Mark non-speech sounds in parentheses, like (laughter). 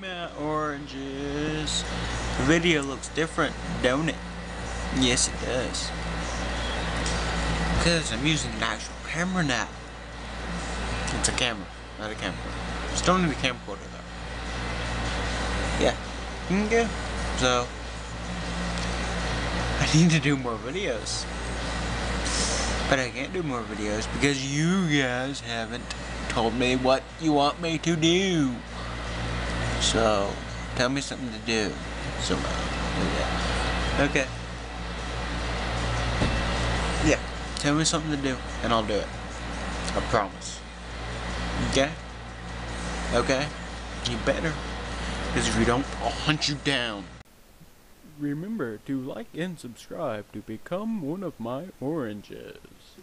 my oranges. Video looks different, don't it? Yes, it does. Because I'm using an actual camera now. It's a camera, not a camcorder. Don't need a camcorder though. Yeah. Okay. So, I (laughs) need to do more videos. But I can't do more videos because you guys haven't told me what you want me to do. So, tell me something to do. So, yeah. Okay. Yeah. Tell me something to do, and I'll do it. I promise. Okay? Okay? You better. Because if you don't, I'll hunt you down. Remember to like and subscribe to become one of my oranges.